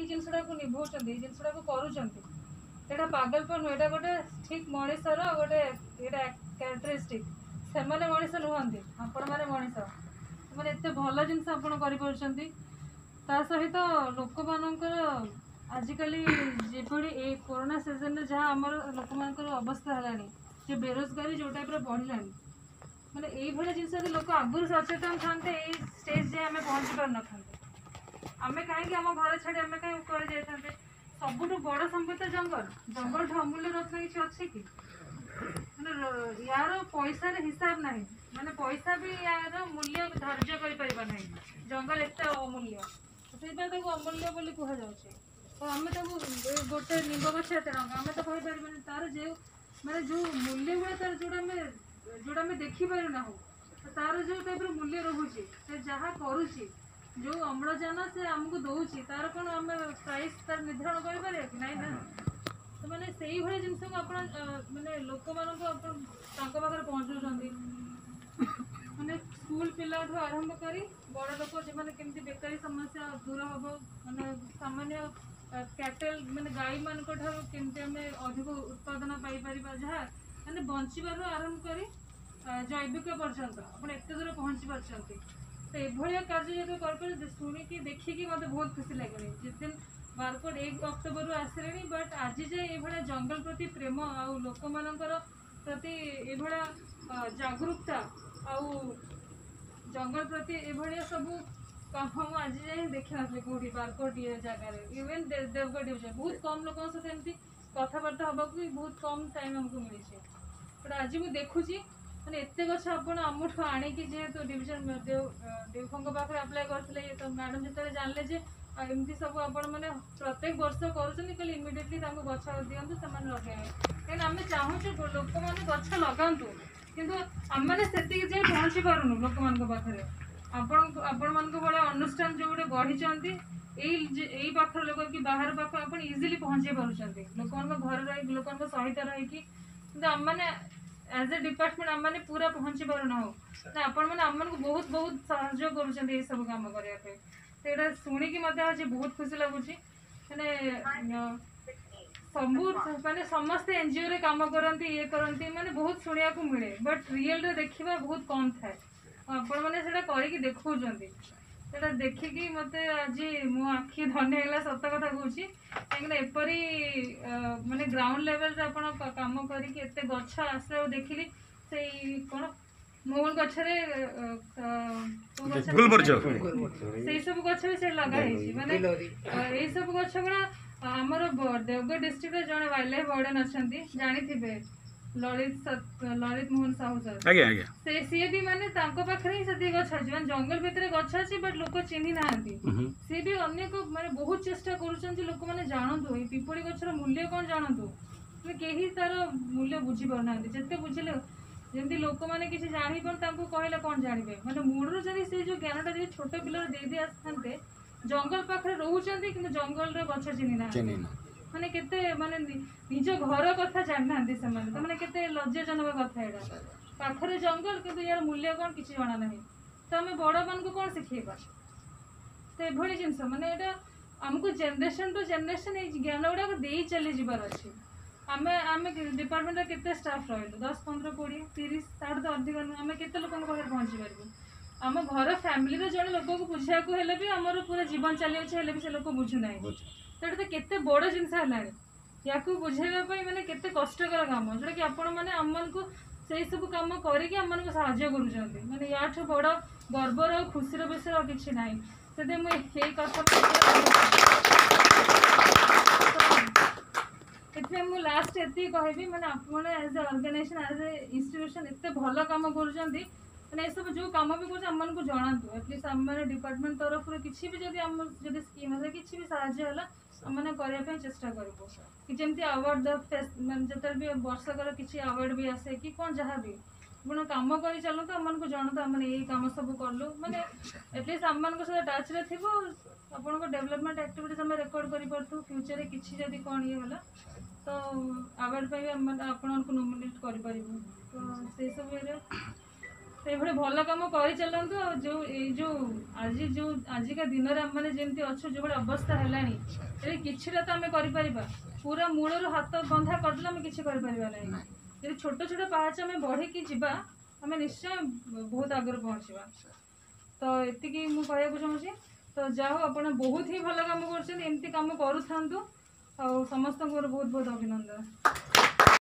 ଏଇ ଜିନିଷଟାକୁ ନିଭାଉଛନ୍ତି ଏଇ ଜିନିଷଟାକୁ କରୁଛନ୍ତି ସେଇଟା ପାଗଲପ ନୁହେଁ ଏଇଟା ଗୋଟେ ଠିକ୍ ମଣିଷର ଗୋଟେ ଏଇଟା କ୍ୟାରେକ୍ଟରିଷ୍ଟିକ୍ ସେମାନେ ମଣିଷ ନୁହନ୍ତି ଆପଣମାନେ ମଣିଷ ସେମାନେ ଏତେ ଭଲ ଜିନିଷ ଆପଣ କରିପାରୁଛନ୍ତି ତା ସହିତ ଲୋକମାନଙ୍କର ଆଜିକାଲି ଯେଭଳି ଏ କରୋନା ସିଜନ୍ରେ ଯାହା ଆମର ଲୋକମାନଙ୍କର ଅବସ୍ଥା ହେଲାଣି ଯେ ବେରୋଜଗାରୀ ଯେଉଁ ଟାଇପ୍ର ବଢ଼ିଲାଣି ମାନେ ଏଇଭଳି ଜିନିଷ ଯଦି ଲୋକ ଆଗରୁ ସଚେତନ ଥାନ୍ତେ ଏଇ ଷ୍ଟେଜ୍ ଯାଏ ଆମେ ପହଞ୍ଚି ପାରିନଥାନ୍ତେ ଆମେ କାହିଁକି ଆମ ଘର ଛାଡ଼ି ଆମେ କାହିଁକି କୁଆଡ଼େ ଯାଇଥାନ୍ତେ ସବୁଠୁ ବଡ଼ ସମ୍ପଦ ଜଙ୍ଗଲ ଜଙ୍ଗଲଠୁ ଅମୂଲ୍ୟ ରତ୍ନ କିଛି ଅଛି କି ମାନେ ୟାର ପଇସାର ହିସାବ ନାହିଁ ମାନେ ପଇସା ବି ୟାର ମୂଲ୍ୟ ଧାର୍ଯ୍ୟ କରିପାରିବା ନାହିଁ ଜଙ୍ଗଲ ଏତେ ଅମୂଲ୍ୟ ସେଇପାଇଁ ତାକୁ ଅମୂଲ୍ୟ ବୋଲି କୁହାଯାଉଛି ତ ଆମେ ତାକୁ ଗୋଟେ ନିମ୍ବ ଗଛ ଏତେ ଟଙ୍କା ଆମେ ତ କହିପାରିବାନି ତାର ଯେଉଁ ମାନେ ଯେଉଁ ମୂଲ୍ୟ ହୁଏ ତାର ଯେଉଁଟା ଆମେ ଯେଉଁଟା ଆମେ ଦେଖିପାରୁନାହୁଁ ତାର ଯେଉଁ ଟାଇପ୍ର ମୂଲ୍ୟ ରହୁଛି ସେ ଯାହା କରୁଛି जो अम्लजान से आमको दौर तार कौन आम प्राइस तर निर्धारण कर हाँ। तो मैंने से ही भाई जिनस मैंने लोक मान पाखे पहुँचा मैंने स्कूल पिला तो आरंभ कर बड़ लोक जो मैंने केमी बेकारी समस्या दूर हम मैंने सामान्य कैटेल मैंने गाई मान केमी आम अधिक उत्पादन पाइपर जहाँ मैंने बचार आरंभ कर जैविक पर्यटन आप तो दूर पहुँची पार्टी ତ ଏଭଳିଆ କାର୍ଯ୍ୟ ଯଦି କରିପାରିବେ ଶୁଣିକି ଦେଖିକି ମୋତେ ବହୁତ ଖୁସି ଲାଗିଲାଣି ଯେତେଦିନ ବାରକୋଟ ଏକ ଅକ୍ଟୋବରରୁ ଆସିଲେଣି ବଟ୍ ଆଜି ଯାଏ ଏଭଳିଆ ଜଙ୍ଗଲ ପ୍ରତି ପ୍ରେମ ଆଉ ଲୋକମାନଙ୍କର ପ୍ରତି ଏଭଳିଆ ଜାଗରୁକତା ଆଉ ଜଙ୍ଗଲ ପ୍ରତି ଏଭଳିଆ ସବୁ କାମ ମୁଁ ଆଜି ଯାଏ ଦେଖିନଥିଲି କେଉଁଠି ବାରକୋଟ ଇଏ ଜାଗାରେ ଇଭେନ୍ ଦେବଗଡ଼ ଡିଭିଜନ୍ ବହୁତ କମ୍ ଲୋକଙ୍କ ସହିତ ଏମିତି କଥାବାର୍ତ୍ତା ହେବାକୁ ବି ବହୁତ କମ୍ ଟାଇମ୍ ଆମକୁ ମିଳିଛି ବଟ୍ ଆଜି ମୁଁ ଦେଖୁଛି ମାନେ ଏତେ ଗଛ ଆପଣ ଆମଠୁ ଆଣିକି ଯେହେତୁ ଡିଭିଜନ ଡିଉକଙ୍କ ପାଖରେ ଆପ୍ଲାଏ କରିଥିଲେ ତ ମ୍ୟାଡ଼ାମ୍ ଯେତେବେଳେ ଜାଣିଲେ ଯେ ଏମିତି ସବୁ ଆପଣମାନେ ପ୍ରତ୍ୟେକ ବର୍ଷ କରୁଛନ୍ତି କହିଲେ ଇମିଡ଼ିଏଟଲି ତାଙ୍କୁ ଗଛ ଦିଅନ୍ତୁ ସେମାନେ ଲଗାଇବେ କାହିଁକିନା ଆମେ ଚାହୁଁଛୁ ଲୋକମାନେ ଗଛ ଲଗାନ୍ତୁ କିନ୍ତୁ ଆମେମାନେ ସେତିକି ଯାଇ ପହଞ୍ଚି ପାରୁନୁ ଲୋକମାନଙ୍କ ପାଖରେ ଆପଣ ଆପଣମାନଙ୍କ ଭଳିଆ ଅନୁଷ୍ଠାନ ଯେଉଁ ଗୋଟେ ଗଢ଼ିଛନ୍ତି ଏଇ ଏଇ ପାଖର ଲୋକ କି ବାହାର ପାଖ ଆପଣ ଇଜିଲି ପହଞ୍ଚେଇ ପାରୁଛନ୍ତି ଲୋକମାନଙ୍କ ଘରେ ରହିକି ଲୋକମାନଙ୍କ ସହିତ ରହିକି କିନ୍ତୁ ଆମେମାନେ एज ए डिपार्टमेंट आम मैंने पूरा पहुँची पार ना आपण मैंने आम मानक बहुत बहुत सहयोग कर सब कम करने तो मत आज बहुत खुश लगुच मैंने सब मानते समस्ते एनजीओ रे काम करती ये करती मैंने बहुत शुणा मिले बट रियल रे देखा बहुत कम थाए आपण मैंने देखते ସେଇଟା ଦେଖିକି ମୋତେ ଆଜି ମୋ ଆଖି ଧନ୍ୟ ହେଲା ସତ କଥା କହୁଛି କାହିଁକିନା ଏପରି ମାନେ ଗ୍ରାଉଣ୍ଡ ଲେଭେଲରେ ଆପଣ କାମ କରିକି ଏତେ ଗଛ ଆସେ ଆଉ ଦେଖିଲି ସେଇ କ'ଣ ମହୁଲ ଗଛରେ ସେଇ ସବୁ ଗଛ ବି ସେଠି ଲଗା ହେଇଛି ମାନେ ଏଇସବୁ ଗଛ ଗୁଡ଼ା ଆମର ଦେଓଗଡ଼ ଡିଷ୍ଟ୍ରିକ୍ଟର ଜଣେ ୱାଇଲ୍ଡ ଲାଇଫ୍ ଗାର୍ଡେନ୍ ଅଛନ୍ତି ଜାଣିଥିବେ ଲଳିତ ମୋହନ ସାହୁ ସାର୍ ସେ ସିଏ ବି ମାନେ ତାଙ୍କ ପାଖରେ ହିଁ ସେତିକି ଗଛ ଅଛି ମାନେ ଜଙ୍ଗଲ ଭିତରେ ଗଛ ଅଛି ବଟ୍ ଲୋକ ଚିହ୍ନି ନାହାନ୍ତି ସିଏ ବି ଅନେକ ମାନେ ବହୁତ ଚେଷ୍ଟା କରୁଛନ୍ତି ଲୋକମାନେ ଜାଣନ୍ତୁ ଏଇ ପିପଳି ଗଛର ମୂଲ୍ୟ କ'ଣ ଜାଣନ୍ତୁ କେହି ତାର ମୂଲ୍ୟ ବୁଝି ପାରୁନାହାନ୍ତି ଯେତେ ବୁଝିଲେ ଯେମିତି ଲୋକମାନେ କିଛି ଜାଣିପାରୁ ତାଙ୍କୁ କହିଲେ କ'ଣ ଜାଣିବେ ମାନେ ମୂଳରୁ ଯଦି ସେ ଯେଉଁ ଜ୍ଞାନଟା ଯଦି ଛୋଟ ପିଲାର ଦେଇଦେଇ ଆସିଥାନ୍ତେ ଜଙ୍ଗଲ ପାଖରେ ରହୁଛନ୍ତି କିନ୍ତୁ ଜଙ୍ଗଲର ଗଛ ଚିହ୍ନି ନାହାନ୍ତି ମାନେ କେତେ ମାନେ ନିଜ ଘର କଥା ଜାଣିନାହାନ୍ତି ସେମାନେ ତ ମାନେ କେତେ ଲଜ୍ଜାଜନକ କଥା ଏଇଟା ପାଖରେ ଜଙ୍ଗଲ କିନ୍ତୁ ଏହାର ମୂଲ୍ୟ କ'ଣ କିଛି ଜଣା ନାହିଁ ତ ଆମେ ବଡ଼ମାନଙ୍କୁ କ'ଣ ଶିଖେଇବା ତ ଏଭଳି ଜିନିଷ ମାନେ ଏଇଟା ଆମକୁ ଜେନେରେସନ୍ ଟୁ ଜେନେରେସନ୍ ଏଇ ଜ୍ଞାନ ଗୁଡ଼ାକ ଦେଇ ଚାଲିଯିବାର ଅଛି ଆମେ ଆମେ ଡିପାର୍ଟମେଣ୍ଟରେ କେତେ ଷ୍ଟାଫ୍ ରହିଲୁ ଦଶ ପନ୍ଦର କୋଡ଼ିଏ ତିରିଶ ତାଠୁ ତ ଅଧିକ ନୁହେଁ ଆମେ କେତେ ଲୋକଙ୍କ ପାଖରେ ପହଞ୍ଚି ପାରିବୁ आम घर फैमिली जो लोक को बुझा पूरा जीवन चलिए लोक बुझुना तो ये के बड़ जिनस या बुझेगा मैंने के कष्टर काम जोटा कि आपण सब कम करके आम कर मैंने या बड़ गर्वर और खुशी विषय और ना से मुझे लास्ट ये कहि मैंने आप एज अर्गानाइजेसन एज ए इन्यूशन एत भल कम कर मैंने सब जो कम भी कुछ आम मैंने डिपार्टमेंट तरफ किसी भी जब स्कीम है किसी भी साय मैंने करने चेस्टा जमी आवार्ड मैं जो भी बर्षकर किसी आवार्ड भी आसे कि कौन जहाँ भी आप कम कर चलो तो आम जनता मैंने ये कम सब कलु मैंने एटलिस्ट आम मैं सहित टाच रे थी आप डेवलपमेंट आक्टिविट आम रेकर्ड कर फ्यूचर में किसी जब कौन ये है तो आवार्ड पर आप नोमेट कर ସେଇଭଳି ଭଲ କାମ କରିଚାଲନ୍ତୁ ଆଉ ଯେଉଁ ଏଇ ଯେଉଁ ଆଜି ଯେଉଁ ଆଜିକା ଦିନରେ ଆମେମାନେ ଯେମିତି ଅଛୁ ଯେଉଁଭଳି ଅବସ୍ଥା ହେଲାଣି ସେଠି କିଛିଟା ତ ଆମେ କରିପାରିବା ପୁରା ମୂଳରୁ ହାତ ବନ୍ଧା କରିଦେଲେ ଆମେ କିଛି କରିପାରିବା ନାହିଁ ଯଦି ଛୋଟ ଛୋଟ ପାହାଚ ଆମେ ବଢ଼ିକି ଯିବା ଆମେ ନିଶ୍ଚୟ ବହୁତ ଆଗରୁ ପହଞ୍ଚିବା ତ ଏତିକି ମୁଁ କହିବାକୁ ଚାହୁଁଛି ତ ଯାହା ହଉ ଆପଣ ବହୁତ ହିଁ ଭଲ କାମ କରୁଛନ୍ତି ଏମିତି କାମ କରୁଥାନ୍ତୁ ଆଉ ସମସ୍ତଙ୍କର ବହୁତ ବହୁତ ଅଭିନନ୍ଦନ